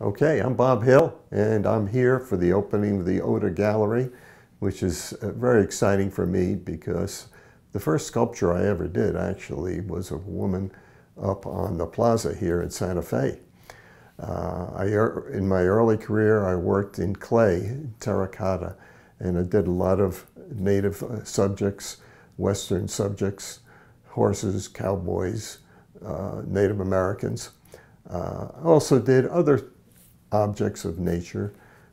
Okay, I'm Bob Hill, and I'm here for the opening of the OTA Gallery, which is uh, very exciting for me because the first sculpture I ever did actually was a woman up on the plaza here in Santa Fe. Uh, I, in my early career, I worked in clay, terracotta, and I did a lot of native uh, subjects, Western subjects, horses, cowboys, uh, Native Americans. Uh, I also did other objects of nature,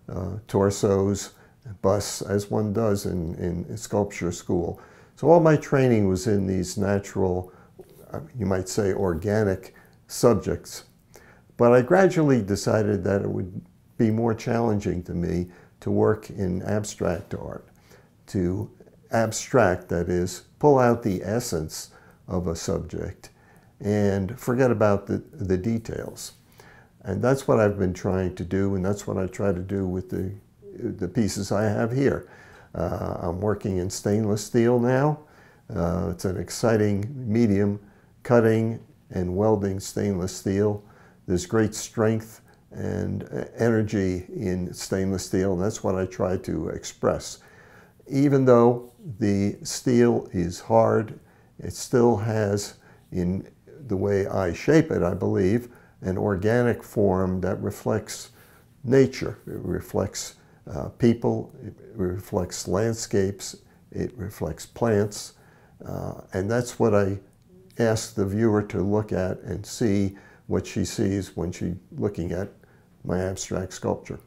uh, torsos, busts, as one does in, in sculpture school. So all my training was in these natural, uh, you might say organic subjects. But I gradually decided that it would be more challenging to me to work in abstract art, to abstract, that is, pull out the essence of a subject and forget about the, the details. And that's what I've been trying to do, and that's what I try to do with the, the pieces I have here. Uh, I'm working in stainless steel now. Uh, it's an exciting medium, cutting and welding stainless steel. There's great strength and energy in stainless steel, and that's what I try to express. Even though the steel is hard, it still has, in the way I shape it, I believe, an organic form that reflects nature. It reflects uh, people, it reflects landscapes, it reflects plants, uh, and that's what I ask the viewer to look at and see what she sees when she's looking at my abstract sculpture.